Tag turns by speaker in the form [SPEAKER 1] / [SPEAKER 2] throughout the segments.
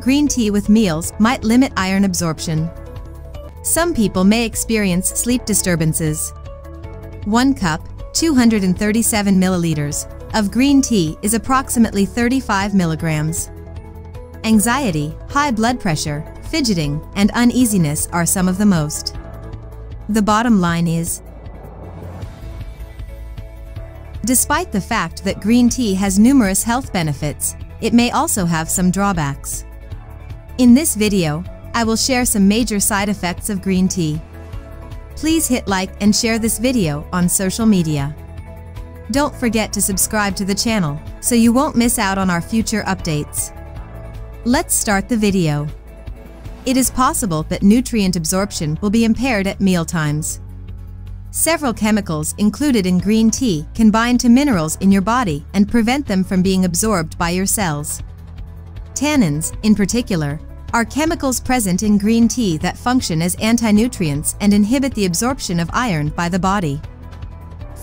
[SPEAKER 1] green tea with meals might limit iron absorption. Some people may experience sleep disturbances. 1 cup, 237 milliliters, of green tea is approximately 35 milligrams. Anxiety, high blood pressure, fidgeting, and uneasiness are some of the most. The bottom line is, Despite the fact that green tea has numerous health benefits, it may also have some drawbacks. In this video, I will share some major side effects of green tea. Please hit like and share this video on social media. Don't forget to subscribe to the channel so you won't miss out on our future updates. Let's start the video. It is possible that nutrient absorption will be impaired at mealtimes. Several chemicals included in green tea can bind to minerals in your body and prevent them from being absorbed by your cells. Tannins, in particular, are chemicals present in green tea that function as anti-nutrients and inhibit the absorption of iron by the body.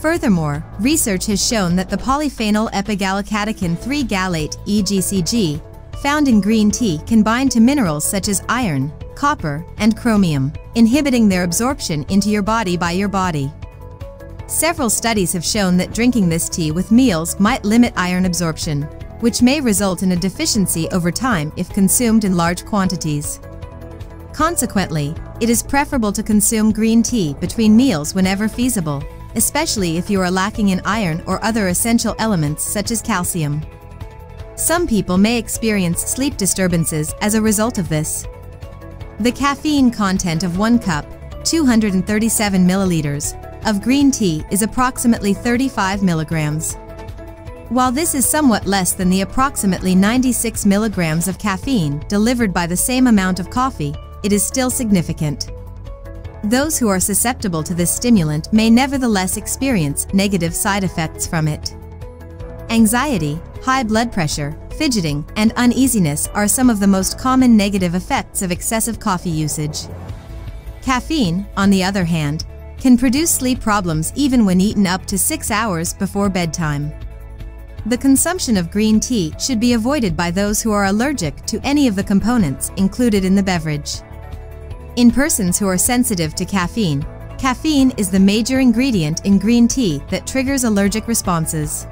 [SPEAKER 1] Furthermore, research has shown that the polyphenol epigallocatechin 3-gallate EGCG found in green tea can bind to minerals such as iron, copper, and chromium, inhibiting their absorption into your body by your body. Several studies have shown that drinking this tea with meals might limit iron absorption, which may result in a deficiency over time if consumed in large quantities. Consequently, it is preferable to consume green tea between meals whenever feasible, especially if you are lacking in iron or other essential elements such as calcium. Some people may experience sleep disturbances as a result of this. The caffeine content of 1 cup, 237 milliliters, of green tea is approximately 35 milligrams. While this is somewhat less than the approximately 96 milligrams of caffeine delivered by the same amount of coffee, it is still significant. Those who are susceptible to this stimulant may nevertheless experience negative side effects from it. Anxiety, high blood pressure, fidgeting, and uneasiness are some of the most common negative effects of excessive coffee usage. Caffeine, on the other hand, can produce sleep problems even when eaten up to six hours before bedtime. The consumption of green tea should be avoided by those who are allergic to any of the components included in the beverage. In persons who are sensitive to caffeine, caffeine is the major ingredient in green tea that triggers allergic responses.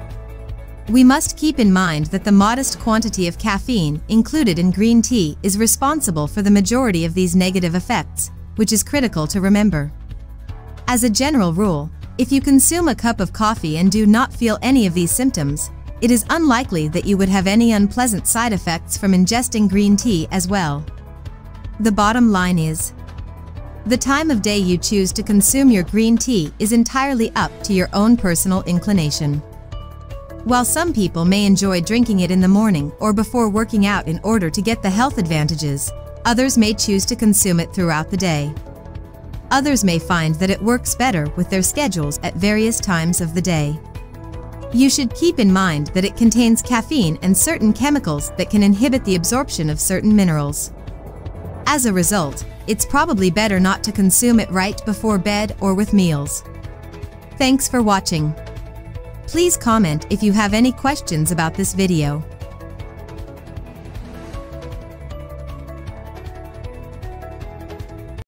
[SPEAKER 1] We must keep in mind that the modest quantity of caffeine included in green tea is responsible for the majority of these negative effects, which is critical to remember. As a general rule, if you consume a cup of coffee and do not feel any of these symptoms, it is unlikely that you would have any unpleasant side effects from ingesting green tea as well. The bottom line is, the time of day you choose to consume your green tea is entirely up to your own personal inclination. While some people may enjoy drinking it in the morning or before working out in order to get the health advantages, others may choose to consume it throughout the day. Others may find that it works better with their schedules at various times of the day. You should keep in mind that it contains caffeine and certain chemicals that can inhibit the absorption of certain minerals. As a result, it's probably better not to consume it right before bed or with meals. Thanks for watching. Please comment if you have any questions about this video.